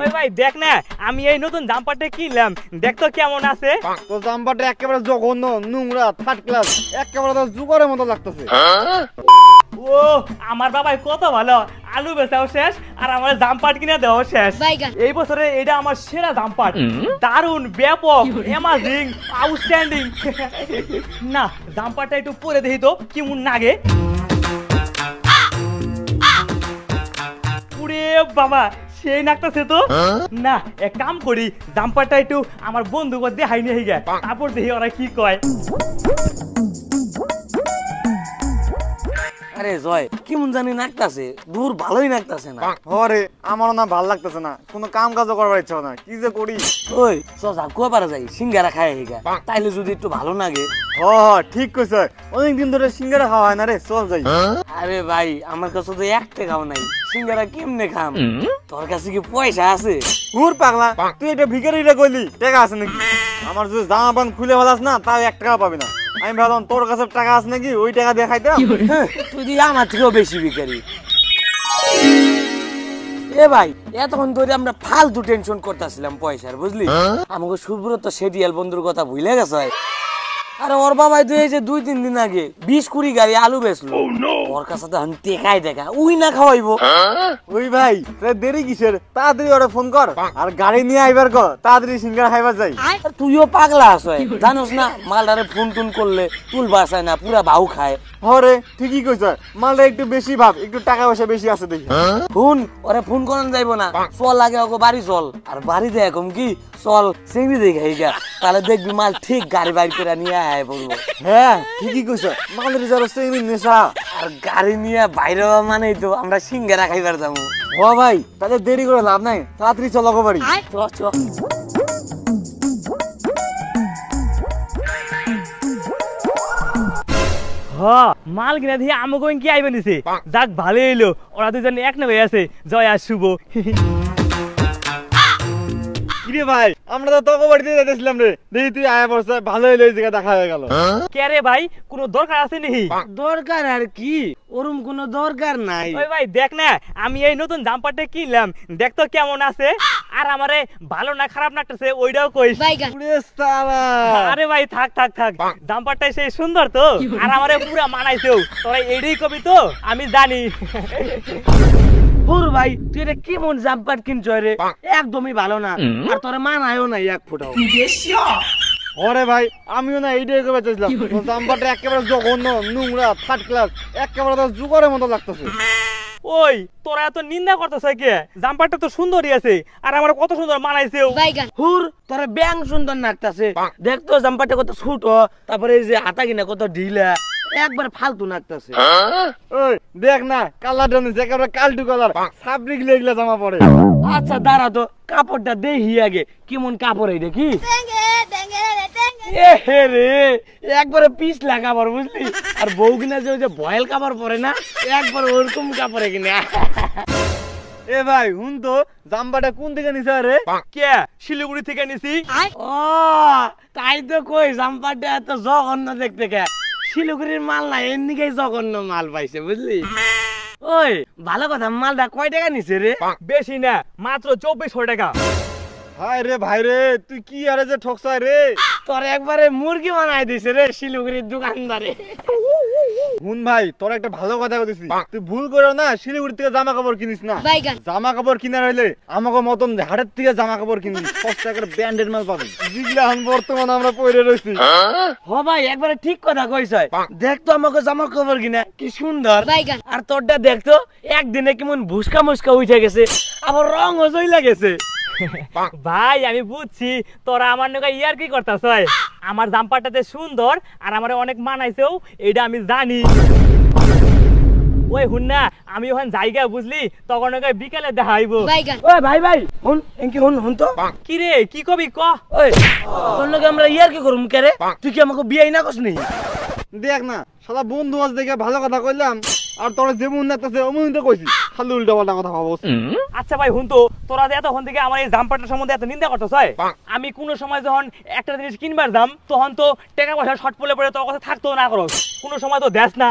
ওই ভাই দেখ না আমি এই নতুন জাম্পারটা কিনলাম। দেখ তো কেমন আছে। তো জাম্পারটা একেবারে জঘন্য নোংরা থার্ড ক্লাস একেবারে তো জুগারের মতো লাগতেছে। ও আমার বাবাই কত ভালো। আলু বেচাও শেষ আর আমার জাম্পার কিনে দেওয়া শেষ। এই বছরে এটা আমার সেরা জাম্পার দারুণ ব্যাপক অ্যামাজিং আউটস্ট্যান্ডিং না জাম্পারটা একটু পরে দেখি তো কেমন লাগে। বাবা সেই নাকটাছে তো? না এক কাম করি জাম্পারটা একটু আমার বন্ধু দেখাই নিয়ে গে তারপর দেখি ওরা কি কয়। আরে জয় কেমন জানি নাকতাছে দূর ভালোই নাকতাছে না। হরে আমারও না ভালো লাগতেছে না। কোনো কাম কাজও করবার ইচ্ছা না কি যে করি? ওই সজা কুয়া পারা যাই সিঙ্গারা খায় হিগা তাইলে যদি একটু ভালো লাগে। হ হ ঠিক কইছ। অনেকদিন ধরে সিঙ্গারা খাওয়া হয় না রে চল যাই। আরে ভাই আমার কাছে তো এক টাকাও নাই। সিঙ্গারা কেমনে খাম? তোর কাছে কি পয়সা আছে? হুর পাগলা তুই এটা ভিখারিটা কইলি টাকা আছে নাকি? আমার যদি জামা প্যান্ট খুলে ফেলাস না তাও এক টাকা পাবি না। আমি ভাবলাম তোর কাছে টাকা আছে নাকি? ওই টাকা দেখাই খাইতাম হ্যাঁ, তুই দিয়ে আমার থেকেও বেশি বিকারি এ ভাই এতক্ষণ ধরে আমরা ফালতু টেনশন করতেছিলাম পয়সার বুঝলি? আমাকে সুব্রত সেটিয়াল বন্ধুর কথা ভুলে গেছে আরে ওর বাবাই তো এই যে দুই তিন দিন আগে বিশ কুড়ি গাড়ি আলু বেচলো। ওর কাছে তো এখন টেকাই দেখা। উই না খাওয়াইবো। ওই ভাই দেরি কিসের? তাড়াতাড়ি ওরা ফোন কর। আর গাড়ি নিয়ে আইবার কর। তাড়াতাড়ি সিঙ্গারা খাইবার যাই। তুইও পাগলা আছো জানোস না মালদারে ফোন টুন করলে তুল বাসায় না পুরা বাউ খায়। হরে ঠিকই কইছ। মালটা একটু বেশি ভাব একটু টাকা পয়সা বেশি আছে দেখি। ফোন ওরে ফোন করান যাইবো না। চল লাগে ওকে বাড়ি চল। আর বাড়িতে এখন কি? চল চিংড়ি দেখে গা তাহলে দেখবি মাল ঠিক গাড়ি বাইর করে নিয়ে আয় পড়ব হ্যাঁ ঠিকই কইছ। মালের যারা চেংড়ি নেশা। আর গাড়ি নিয়ে বাইরে মানেই তো আমরা সিঙ্গারা খাইবার যাব। হ ভাই তাহলে দেরি করে লাভ নাই। তাড়াতাড়ি চলো গো বাড়ি। চ চ। হ মাল কিনা দিয়ে আমাকে কি আইবে নিছে। যাক ভালো এলো ওরা দুজন এক না হয়ে আছে। জয় আর শুভ। কিরে ভাই? আমরা তো তোকে বাড়িতে যেতেছিলাম রে। দেখি তুই আয়া পড়ছে ভালো হইল এই জায়গা দেখা হয়ে গেল। কে রে ভাই? কোনো দরকার আছে নাকি? দরকার আর কি? ওরম কোনো দরকার নাই। ওই ভাই দেখ না আমি এই নতুন জাম্পারটা কিনলাম। দেখ তো কেমন আছে। আর আমারে ভালো না খারাপ লাগতেছে ওইটাও কইস। আরে ভাই থাক থাক থাক। জাম্পারটা সেই সুন্দর তো। আর আমারে পুরা মানাইছেও। তোরা এইটাই কবি তো আমি জানি। হুর ভাই তুই এটা কেমন জাম্পার কিনছ রে? একদমই ভালো না। আর তোর মানায়ও এক ফুটাও। ওরে ভাই আমিও না এইটাই করে চাইছিলাম নাম্বারটা একেবারে জঘন্য নোংরা থার্ড ক্লাস একেবারে তো জুগারের মতো লাগতেছে। ওই তোরা এত নিন্দা করতেছ কে? জাম্পারটা তো সুন্দরই আছে আর আমার কত সুন্দর মানাইছেও। বাইগান। হুর তোর ব্যাং সুন্দর নাকতাছে দেখতো জাম্পারটা কত ছোট তারপরে এই যে হাতা কিনা কত ঢিলা। একবার ফালতু নাকতাছে। ওই দেখ না কালারটা নিচ্ছে একেবারে কালটু কালার। সাবরিক লেগলে জামা পড়ে আচ্ছা দাঁড়া তো কাপড়টা দেখি আগে। কেমন কাপড় এই দেখি? এ রে একবারে পিস কাপড় বুঝলি? আর বউ কিনা যে ওই যে বয়েল কাপড় পরে না একবার ওরকম কাপড়ে কিনা। এ ভাই হুন তো জাম্বাটা কোন থেকে নিছে রে কে? শিলিগুড়ি থেকে নিছি। ও তাই তো কই জাম্পারটা এত জঘন্য দেখতে কে? শিলিগুড়ির মাল না এর দিকেই জঘন্য মাল পাইছে বুঝলি? ওই ভালো কথা মালটা কয় টাকা নিছে রে? বেশি না মাত্র চব্বিশশো টাকা। হাই রে ভাই রে তুই কি আরে যে ঠকসাই রে? তোর একবারে মুরগি বানাই দিছে রে শিলিগুড়ির দোকানদারে। হুন ভাই তোর একটা ভালো কথা বলতেছি। তুই ভুল করো না শিলিগুড়ি থেকে জামা কাপড় কিনিস না। জামা কাপড় কিনার হইলে আমাকে মতন হাটের থেকে জামা কাপড় কিনবি সস্তা করে ব্র্যান্ডেড মাল পাবি। যেগুলো এখন বর্তমানে আমরা পরে রয়েছি। হ ভাই একবারে ঠিক কথা কইছ। দেখতো আমাকে জামা কাপড় কিনা কি সুন্দর। আর তোরটা দেখতো একদিনে কেমন ভুসকা মুসকা উঠে গেছে আবার রং জইলা গেছে। ভাই আমি বুঝছি। তোরা আমার নৌকা ইয়ার কি করতাস আমার জাম্পারটাতে সুন্দর আর আমার অনেক মানাইছেও এটা আমি জানি। ওই হুন না আমি ওখানে জায়গা বুঝলি তখন ওকে বিকালে দেখাইবো ওই ভাই ভাই হুন এনকি হুন হুন তো। কি রে কি কবি ক? ওই তোর লগে আমরা ইয়ার কি করুম কে রে? তুই কি আমাকে বিয়ে না করছ নি দেখ না সারা বন্ধু আজ দেখে ভালো কথা কইলাম আর তোর যেমন নাচতেছে অমন তো কইছি খালি উল্টা পাল্টা কথা ভাবস আচ্ছা ভাই হুন তো তোরা যে এতক্ষণ থেকে আমার এই জাম্পারটার সম্বন্ধে এত নিন্দা করতেছ আমি কোনো সময় যখন একটা জিনিস কিনবার দাম তখন তো টাকা পয়সা শর্ট পড়লে পড়ে তোর কথা থাকতো না করো। কোনো সময় তো দেশ না।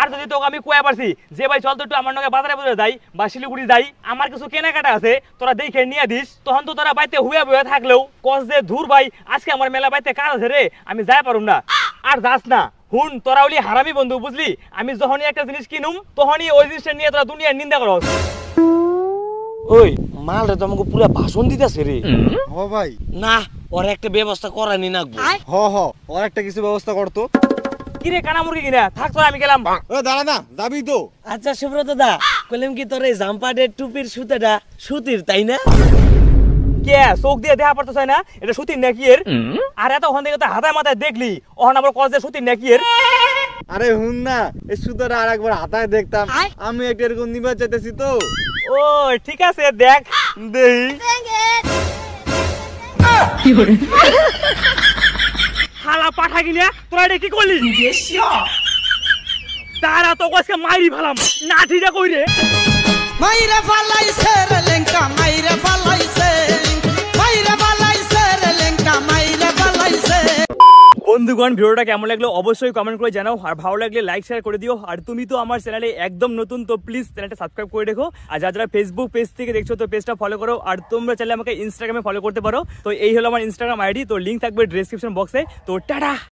আর যদি তোকে আমি কয়ে পারছি যে ভাই চল তো একটু আমার নগে বাজারে বাজারে যাই বা শিলিগুড়ি যাই আমার কিছু কেনাকাটা আছে তোরা দেখে নিয়ে দিস তখন তো তোরা বাইতে হুয়ে বুয়ে থাকলেও কস যে ধুর ভাই আজকে আমার মেলা বাইতে কাজ আছে রে আমি যাই পারুম না। আর যাস না। হুন তোরা ওলি হারামি বন্ধু বুঝলি? আমি যখনই একটা জিনিস কিনুম তখনই ওই জিনিসটা নিয়ে তোরা দুনিয়ার নিন্দা করস। ওই মালটা তো আমাকে পুরা ভাষণ দিতেছে রে। হ ভাই। না ওর একটা ব্যবস্থা করানি না হ হ ওর একটা কিছু ব্যবস্থা করতো কিরে কানা মুরগি কিনা? থাক তোরা আমি গেলাম। ও দাঁড়া না যাবি তো। আচ্ছা সুব্রত দা কইলাম কি তোর এই জাম্পারের টুপির সুতাটা সুতির তাই না? কে চোখ দিয়ে দেখা পড়তেছ না এটা সুতির নাকিয়ের। আর এত ওখান থেকে তো হাতায় মাথায় দেখলি ওখান আবার কস যে সুতির নাকিয়ের। আরে হুন না এই সুতোটা আর একবার হাতায় দেখতাম। আমি একটা এরকম নিবার চাইতেছি তো। ও ঠিক আছে দেখ দেই। হালা পাঠা কিনে তোরা এটা কি করলি? তারা তো কসকে মারি ফেলাম। না ঠিক কই রে? মাইরে ফালাইছে রে। বন্ধুগণ, ভিডিওটা কেমন লাগল অবশ্যই কমেন্ট করে জানাও, আর ভালো লাগলে লাইক শেয়ার করে দিও। আর তুমি তো আমার চ্যানেলে একদম নতুন, তো প্লিজ চ্যানেলটা সাবস্ক্রাইব করে রেখো। আর যারা যারা ফেসবুক পেজ থেকে দেখছ, তো পেজটা ফলো করো। আর তোমরা চাইলে আমাকে ইনস্টাগ্রামে ফলো করতে পারো। তো এই হলো আমার ইনস্টাগ্রাম আইডি তো লিঙ্ক থাকবে ডিসক্রিপশন বক্সে তো টাটা!